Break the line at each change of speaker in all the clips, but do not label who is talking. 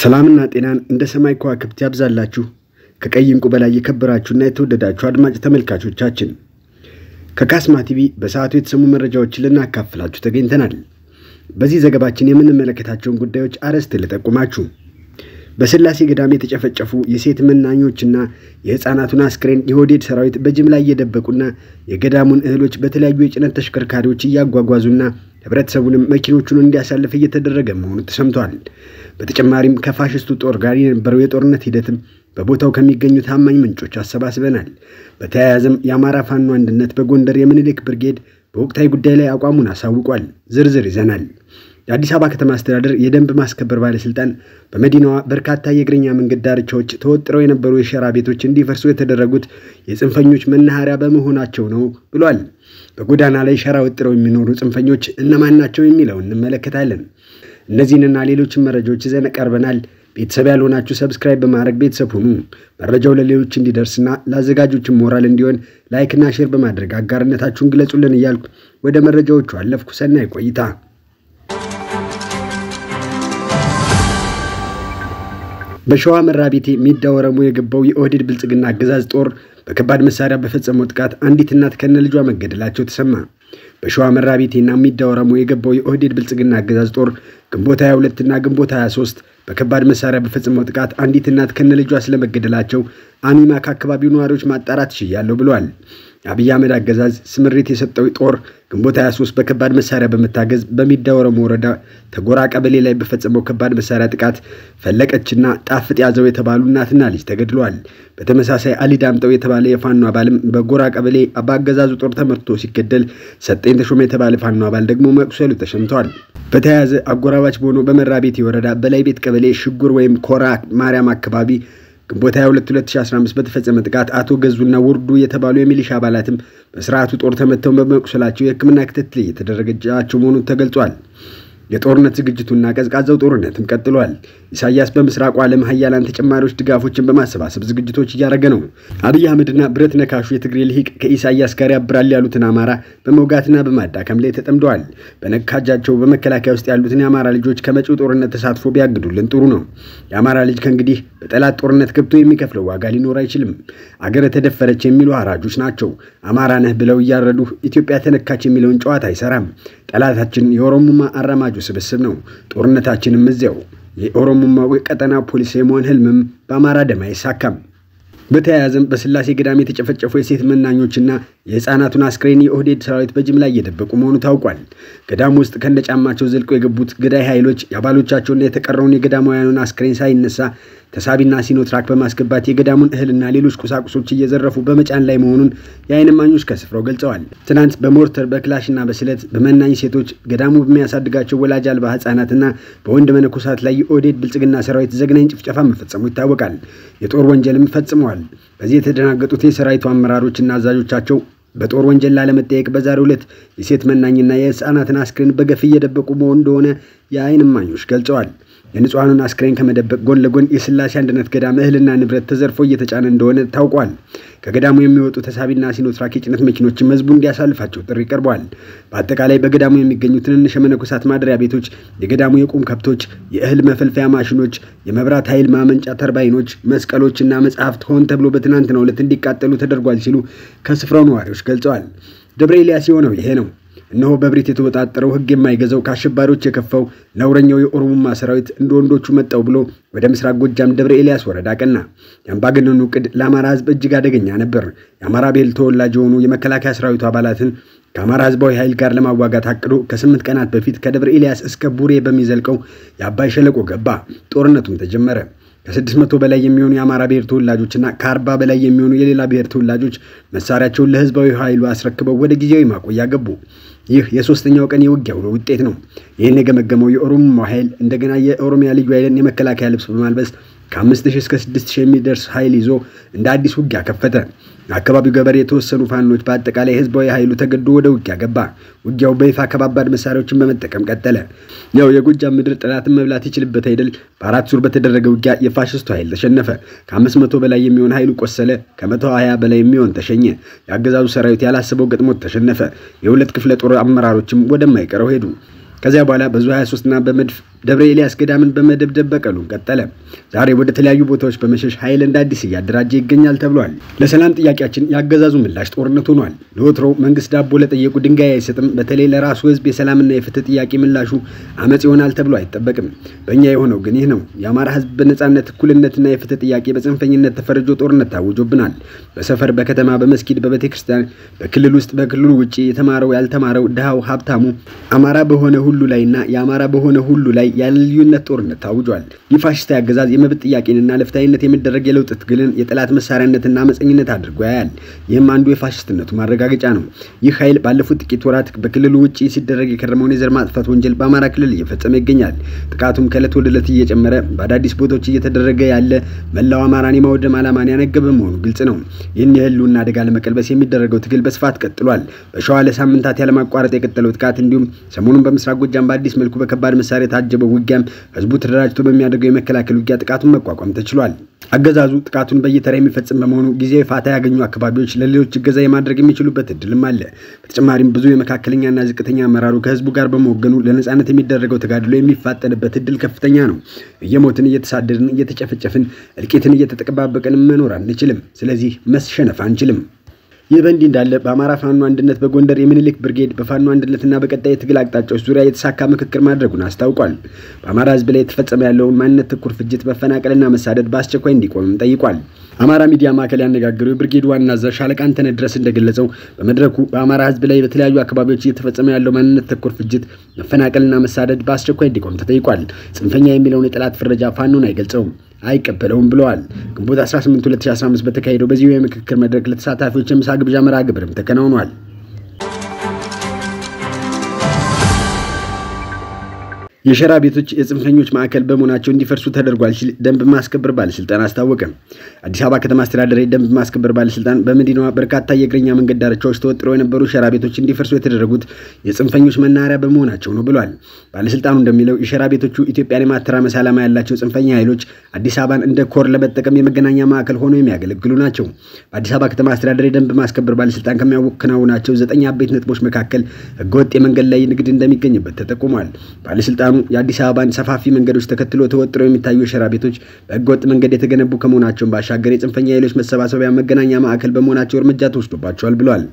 ሰላምና ጤናን እንደ ሰማይ ከዋክብት ያብዛላችሁ። ከቀይ ዕንቁ በላይ የከበራችሁና የተወደዳችሁ አድማጭ ተመልካቾቻችን ከካስማ ቲቪ በሰዓቱ የተሰሙ መረጃዎችን ልናካፍላችሁ ተገኝተናል። በዚህ ዘገባችን የምንመለከታቸውን ጉዳዮች አርዕስት ልጠቁማችሁ። በስላሴ ገዳም የተጨፈጨፉ የሴት መናኞችና የሕፃናቱን አስክሬን የሆዴድ ሰራዊት በጅምላ እየደበቁና የገዳሙን እህሎች በተለያዩ የጭነት ተሽከርካሪዎች እያጓጓዙና ህብረተሰቡንም መኪኖቹን እንዲያሳልፍ እየተደረገ መሆኑ ተሰምቷል። በተጨማሪም ከፋሽስቱ ጦር ጋር የነበረው የጦርነት ሂደትም በቦታው ከሚገኙ ታማኝ ምንጮች አሰባስበናል። በተያያዘም የአማራ ፋኖ አንድነት በጎንደር የምኒልክ ብርጌድ በወቅታዊ ጉዳይ ላይ አቋሙን አሳውቋል። ዝርዝር ይዘናል። የአዲስ አበባ ከተማ አስተዳደር የደንብ ማስከበር ባለስልጣን በመዲናዋ በርካታ የእግረኛ መንገድ ዳርቻዎች ተወጥረው የነበሩ የሸራ ቤቶች እንዲፈርሱ የተደረጉት የጽንፈኞች መናኸሪያ በመሆናቸው ነው ብሏል። በጎዳና ላይ ሸራ ወጥረው የሚኖሩ ጽንፈኞች እነማን ናቸው የሚለው እንመለከታለን። እነዚህንና ሌሎችን መረጃዎች ይዘን ቀርበናል። ቤተሰብ ያልሆናችሁ subscribe በማድረግ ቤተሰብ ሁኑ። መረጃው ለሌሎች እንዲደርስና ለአዘጋጆቻችን ሞራል እንዲሆን like ና share በማድረግ አጋርነታችሁን ግለጹልን እያልኩ ወደ መረጃዎቹ አለፍኩ። ሰናይ ቆይታ። በሸዋ መራቤቴ ሚዳ ወረሞ የገባው የኦህዴድ ብልጽግና አገዛዝ ጦር በከባድ መሳሪያ በፈጸመው ጥቃት አንዲት እናት ከነ ልጇ መገደላቸው ተሰማ። በሸዋ መራቤቴና ሚዳ ወረሞ የገባው የኦህዴድ ብልጽግና አገዛዝ ጦር ግንቦት 22 እና ግንቦት 23 በከባድ መሳሪያ በፈጸመው ጥቃት አንዲት እናት ከነ ልጇ ስለመገደላቸው አሚማ ከአካባቢው ነዋሪዎች ማጣራት ችያለሁ ብለዋል። የአብይ አህመድ አገዛዝ ስምሪት የሰጠው ጦር ግንቦት 23 በከባድ መሳሪያ በመታገዝ በሚዳ ወረሞ ወረዳ ተጎራ ቀበሌ ላይ በፈጸመው ከባድ መሳሪያ ጥቃት ፈለቀችና ጣፍጥ ያዘው የተባሉ እናትና ልጅ ተገድለዋል። በተመሳሳይ አሊ ዳምጠው የተባለ የፋኖ አባልም በጎራ ቀበሌ በአገዛዙ ጦር ተመርቶ ሲገደል፣ ሰጠኝ ተሾመ የተባለ ፋኖ አባል ደግሞ መቁሰሉ ተሰምተዋል። በተያያዘ አጎራባች በሆነው በመራቤቴ ወረዳ በላይ ቤት ቀበሌ ሽጉር ወይም ኮራ ማርያም አካባቢ ግንቦት 22 2015 በተፈጸመ ጥቃት አቶ ገዙና ውርዱ የተባሉ የሚሊሻ አባላትም በስርዓቱ ጦር ተመተው በመቁሰላቸው የሕክምና ክትትል እየተደረገላቸው መሆኑን ተገልጿል። የጦርነት ዝግጅቱና ቀዝቃዛው ጦርነትም ቀጥሏል። ኢሳያስ በምስራቁ ዓለም ሀያላን ተጨማሪዎች ድጋፎችን በማሰባሰብ ዝግጅቶች እያደረገ ነው። አብይ አህመድና ብረት ነካሹ የትግሬ ልሂቅ ከኢሳያስ ጋር ያብራል ያሉትን አማራ በመውጋትና በማዳከም ላይ ተጠምደዋል። በነካጃቸው በመከላከያ ውስጥ ያሉትን የአማራ ልጆች ከመጪው ጦርነት ተሳትፎ ቢያግዱልን ጥሩ ነው። የአማራ ልጅ ከእንግዲህ በጠላት ጦርነት ገብቶ የሚከፍለው ዋጋ ሊኖር አይችልም። አገር ተደፈረች የሚሉ አራጆች ናቸው። አማራ ነህ ብለው እያረዱ ኢትዮጵያ ተነካች የሚለውን ጨዋታ አይሰራም። ጠላታችን የኦሮሞማ አራማጁ ስብስብ ነው። ጦርነታችንም እዚያው የኦሮሞማ ቀጠና ፖሊስ የመሆን ህልምም በአማራ ደም አይሳካም። በተያያዘም በስላሴ ገዳም የተጨፈጨፉ የሴት መናኞችና የህፃናቱን አስክሬን የኦህዴድ ሰራዊት በጅምላ እየደበቁ መሆኑ ታውቋል። ገዳም ውስጥ ከነጫማቸው ዘልቀው የገቡት ገዳይ ኃይሎች የአባሎቻቸውና የተቀረውን የገዳማውያኑን አስክሬን ሳይነሳ ተሳቢና ሲኖትራክ በማስገባት የገዳሙን እህልና ሌሎች ቁሳቁሶች እየዘረፉ በመጫን ላይ መሆኑን የዓይን እማኞች ከስፍራው ገልጸዋል። ትናንት በሞርተር በክላሽና በስለት በመናኝ ሴቶች ገዳሙ በሚያሳድጋቸው ወላጅ አልባ ህጻናትና በወንድ መነኮሳት ላይ የኦህዴድ ብልጽግና ሰራዊት ዘግናኝ ጭፍጨፋ መፈጸሙ ይታወቃል። የጦር ወንጀልም ፈጽመዋል። በዚህ የተደናገጡት የሰራዊቱ አመራሮችና አዛዦቻቸው በጦር ወንጀል ላለመጠየቅ በዛሬው ዕለት የሴት መናኝና የህፃናትን አስክሬን በገፍ እየደበቁ መሆኑ እንደሆነ የዓይን እማኞች ገልጸዋል። የንጹሐኑን አስክሬን ከመደበቅ ጎን ለጎን የስላሴ አንድነት ገዳም እህልና ንብረት ተዘርፎ እየተጫነ እንደሆነ ታውቋል። ከገዳሙ የሚወጡ ተሳቢና ሲኖትራክ የጭነት መኪኖችን ህዝቡ እንዲያሳልፋቸው ጥሪ ቀርበዋል። በአጠቃላይ በገዳሙ የሚገኙ ትንንሽ የመነኮሳት ማደሪያ ቤቶች፣ የገዳሙ የቁም ከብቶች፣ የእህል መፈልፈያ ማሽኖች፣ የመብራት ኃይል ማመንጫ ተርባይኖች፣ መስቀሎችና መጽሐፍት ሆን ተብሎ በትናንትናው ዕለት እንዲቃጠሉ ተደርጓል ሲሉ ከስፍራው ነዋሪዎች ገልጸዋል። ደብረ ኤልያስ የሆነው ይሄ ነው። እነሆ በብሪት የተወጣጠረው ህግ የማይገዛው ከአሸባሪዎች የከፋው ነውረኛው የኦሮሞማ ሰራዊት እንደ ወንዶቹ መጣው ብሎ ወደ ምስራቅ ጎጃም ደብረ ኤልያስ ወረዳ ቀና። የአምባገነኑ ዕቅድ ለአማራ ህዝብ እጅግ አደገኛ ነበር። የአማራ ብሔር ተወላጅ የሆኑ የመከላከያ ሰራዊቱ አባላትን ከአማራ ህዝባዊ ኃይል ጋር ለማዋጋት አቅዶ ከስምንት ቀናት በፊት ከደብረ ኤልያስ እስከ ቡሬ በሚዘልቀው የአባይ ሸለቆ ገባ። ጦርነቱም ተጀመረ። ከስድስት መቶ በላይ የሚሆኑ የአማራ ብሔር ተወላጆችና ከአርባ በላይ የሚሆኑ የሌላ ብሔር ተወላጆች መሳሪያቸውን ለህዝባዊ ኃይሉ አስረክበው ወደ ጊዜያዊ ማቆያ ገቡ። ይህ የሶስተኛው ቀን የውጊያ ውሎ ውጤት ነው። ይህን የገመገመው የኦሮሞ ኃይል እንደገና የኦሮሚያ ልዩ ኃይልን የመከላከያ ልብስ በማልበስ ከአምስት ሺህ እስከ ስድስት ሺህ የሚደርስ ኃይል ይዞ እንደ አዲስ ውጊያ ከፈተ። አካባቢው ገበሬ የተወሰኑ ፋኖች በአጠቃላይ ህዝባዊ ኃይሉ ተገዶ ወደ ውጊያ ገባ። ውጊያው በይፋ ከባባድ መሳሪያዎችን በመጠቀም ቀጠለ። ያው የጎጃም ምድር ጠላትን መብላት ይችልበት አይደል? በአራት ዙር በተደረገ ውጊያ የፋሽስቱ ኃይል ተሸነፈ። ከአምስት መቶ በላይ የሚሆን ኃይሉ ቆሰለ። ከመቶ ሀያ በላይ የሚሆን ተሸኘ። የአገዛዙ ሰራዊት ያላሰበው ገጥሞት ተሸነፈ። የሁለት ክፍለ ጦር አመራሮችም ወደማይቀረው ሄዱ። ከዚያ በኋላ በዙ 23 እና በመድፍ ደብረ ኤልያስ ገዳምን በመደብደብ በቀሉን ቀጠለ። ዛሬ ወደ ተለያዩ ቦታዎች በመሸሽ ኃይል እንደ አዲስ እያደራጀ ይገኛል ተብሏል። ለሰላም ጥያቄያችን ያገዛዙ ምላሽ ጦርነት ሆኗል። ለወትሮ መንግስት ዳቦ ለጠየቁ ድንጋይ አይሰጥም። በተለይ ለራሱ ህዝብ የሰላምና የፍትህ ጥያቄ ምላሹ አመፅ ይሆናል ተብሎ አይጠበቅም። በእኛ የሆነው ግን ይህ ነው። የአማራ ህዝብ በነጻነት እኩልነትና የፍትህ ጥያቄ በጽንፈኝነት ተፈርጆ ጦርነት ታውጆብናል። በሰፈር፣ በከተማ፣ በመስጊድ፣ በቤተ ክርስቲያን፣ በክልል ውስጥ፣ በክልሉ ውጭ የተማረው ያልተማረው፣ ድሃው፣ ሀብታሙ አማራ በሆነ ሁሉ ላይና የአማራ በሆነ ሁሉ ላይ ያለ ልዩነት ጦርነት ታውጇል። ይህ ፋሽስታዊ አገዛዝ የመብት ጥያቄንና ለፍትሃዊነት የሚደረግ የለውጥ ትግልን የጠላት መሳሪያነትና አመፀኝነት አድርጎ ያያል። ይህም አንዱ የፋሽስትነቱ ማረጋገጫ ነው። ይህ ኃይል ባለፉት ጥቂት ወራት በክልሉ ውጭ ሲደረግ የከረመውን የዘር ማጥፋት ወንጀል በአማራ ክልል እየፈጸመ ይገኛል። ጥቃቱም ከእለት ወደ ዕለት እየጨመረ በአዳዲስ ቦታዎች እየተደረገ ያለ መላው አማራን የማውደም ዓላማን ያነገበ መሆኑ ግልጽ ነው። ይህን የህልውና አደጋ ለመቀልበስ የሚደረገው ትግል በስፋት ቀጥሏል። በሸዋ ለሳምንታት ያለማቋረጥ የቀጠለው ጥቃት እንዲሁም ሰሞኑን በምስራቅ ጎጃም በአዲስ መልኩ በከባድ መሳሪያ የታጀበው ውጊያም ህዝቡ ተደራጅቶ በሚያደርገው የመከላከል ውጊያ ጥቃቱን መቋቋም ተችሏል። አገዛዙ ጥቃቱን በየተራ የሚፈጽም በመሆኑ ጊዜያዊ ፋታ ያገኙ አካባቢዎች ለሌሎች እገዛ የማድረግ የሚችሉበት እድልም አለ። በተጨማሪም ብዙ የመካከለኛና ዝቅተኛ አመራሩ ከህዝቡ ጋር በመወገኑ ለነጻነት የሚደረገው ተጋድሎ የሚፋጠንበት እድል ከፍተኛ ነው። እየሞትን እየተሳደድን፣ እየተጨፈጨፍን፣ እልቂትን እየተጠቀባበቅን መኖር አንችልም። ስለዚህ መሸነፍ አንችልም። ይህ በእንዲህ እንዳለ በአማራ ፋኖ አንድነት በጎንደር የምኒልክ ብርጌድ በፋኖ አንድነትና በቀጣይ የትግል አቅጣጫዎች ዙሪያ የተሳካ ምክክር ማድረጉን አስታውቋል። በአማራ ህዝብ ላይ የተፈጸመ ያለውን ማንነት ተኮር ፍጅት፣ መፈናቀልና መሳደድ በአስቸኳይ እንዲቆምም ጠይቋል። አማራ ሚዲያ ማዕከል ያነጋገረው የብርጌዱ ዋና አዛዥ ሻለቃ አንተነህ ድረስ እንደገለጸው በመድረኩ በአማራ ህዝብ ላይ በተለያዩ አካባቢዎች እየተፈጸመ ያለው ማንነት ተኮር ፍጅት፣ መፈናቀልና መሳደድ በአስቸኳይ እንዲቆም ተጠይቋል። ጽንፈኛ የሚለውን የጠላት ፍረጃ ፋኖን አይገልጸውም አይቀበለውም ብለዋል። ግንቦት 18 2015 በተካሄደው በዚሁ የምክክር መድረክ ለተሳታፊዎች የምሳ ግብዣ መርሃ ግብርም ተከናውኗል። የሸራ ቤቶች የጽንፈኞች ማዕከል በመሆናቸው እንዲፈርሱ ተደርጓል ሲል ደንብ ማስከበር ባለስልጣን አስታወቀ። አዲስ አበባ ከተማ አስተዳደር ደንብ ማስከበር ባለስልጣን በመዲናዋ በርካታ የእግረኛ መንገድ ዳርቻዎች ተወጥረው የነበሩ ሸራ ቤቶች እንዲፈርሱ የተደረጉት የጽንፈኞች መናኸሪያ በመሆናቸው ነው ብሏል። ባለስልጣኑ እንደሚለው የሸራ ቤቶቹ ኢትዮጵያን የማተራመስ ዓላማ ያላቸው ጽንፈኛ ኃይሎች አዲስ አበባን እንደ ኮር ለመጠቀም የመገናኛ ማዕከል ሆነው የሚያገለግሉ ናቸው። በአዲስ አበባ ከተማ አስተዳደር የደንብ ማስከበር ባለስልጣን ከሚያከናውናቸው ዘጠኝ አበይት ነጥቦች መካከል ህገወጥ የመንገድ ላይ ንግድ እንደሚገኝበት ተጠቁሟል። ባለስልጣኑ የአዲስ አበባን ሰፋፊ መንገዶች ተከትሎ ተወጥረው የሚታዩ የሸራ ቤቶች በህገወጥ መንገድ የተገነቡ ከመሆናቸውን ባሻገር የጽንፈኛ ኃይሎች መሰባሰቢያ መገናኛ ማዕከል በመሆናቸው እርምጃ ተወስዶባቸዋል ብሏል።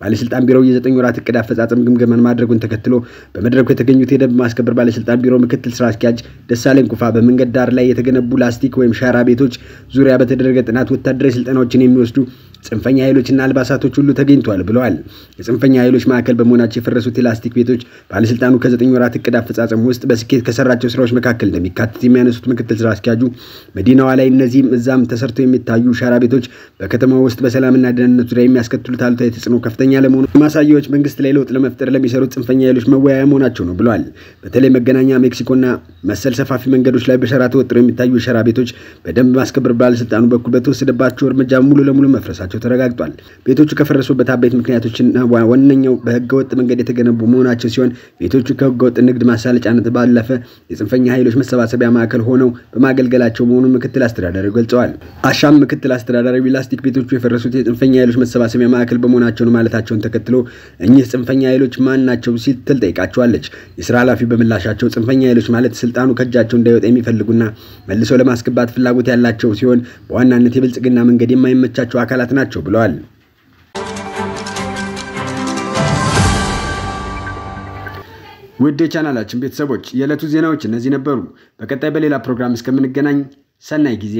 ባለስልጣን ቢሮው የዘጠኝ ወራት እቅድ አፈጻጸም ግምገማን ማድረጉን ተከትሎ በመድረኩ የተገኙት የደንብ ማስከበር ባለስልጣን ቢሮ ምክትል ስራ አስኪያጅ ደሳለኝ ኩፋ በመንገድ ዳር ላይ የተገነቡ ላስቲክ ወይም ሸራ ቤቶች ዙሪያ በተደረገ ጥናት ወታደራዊ ስልጠናዎችን የሚወስዱ ጽንፈኛ ኃይሎችና አልባሳቶች ሁሉ ተገኝተዋል ብለዋል። የጽንፈኛ ኃይሎች ማዕከል በመሆናቸው የፈረሱት የላስቲክ ቤቶች ባለስልጣኑ ከዘጠኝ ወራት እቅድ አፈጻጸም ውስጥ በስኬት ከሰራቸው ስራዎች መካከል እንደሚካተት የሚያነሱት ምክትል ስራ አስኪያጁ መዲናዋ ላይ እነዚህም እዛም ተሰርተው የሚታዩ ሸራ ቤቶች በከተማ ውስጥ በሰላምና ደህንነት ዙሪያ የሚያስከትሉት አሉታዊ ተጽዕኖ ከፍተኛ ለመሆኑ ማሳያዎች መንግስት ላይ ለውጥ ለመፍጠር ለሚሰሩት ጽንፈኛ ኃይሎች መወያያ መሆናቸው ነው ብለዋል። በተለይ መገናኛ፣ ሜክሲኮና መሰል ሰፋፊ መንገዶች ላይ በሸራ ተወጥረው የሚታዩ ሸራ ቤቶች በደንብ ማስከበር ባለስልጣኑ በኩል በተወሰደባቸው እርምጃ ሙሉ ለሙሉ መፍረሳቸው ተረጋግጧል። ቤቶቹ ከፈረሱበት አበይት ምክንያቶችና ዋነኛው በህገወጥ መንገድ የተገነቡ መሆናቸው ሲሆን ቤቶቹ ከህገወጥ ንግድ ማሳለጫነት ባለፈ የጽንፈኛ ኃይሎች መሰባሰቢያ ማዕከል ሆነው በማገልገላቸው መሆኑን ምክትል አስተዳዳሪው ገልጸዋል። አሻም ምክትል አስተዳዳሪው ላስቲክ ቤቶቹ የፈረሱት የጽንፈኛ ኃይሎች መሰባሰቢያ ማዕከል በመሆናቸው ነው ማለታቸውን ተከትሎ እኚህ ጽንፈኛ ኃይሎች ማን ናቸው ሲል ጠይቃቸዋለች። የስራ ኃላፊው በምላሻቸው ጽንፈኛ ኃይሎች ማለት ስልጣኑ ከእጃቸው እንዳይወጣ የሚፈልጉና መልሰው ለማስገባት ፍላጎት ያላቸው ሲሆን በዋናነት የብልጽግና መንገድ የማይመቻቸው አካላት ናቸው ብለዋል። ውድ የቻናላችን ቤተሰቦች የዕለቱ ዜናዎች እነዚህ ነበሩ። በቀጣይ በሌላ ፕሮግራም እስከምንገናኝ ሰናይ ጊዜ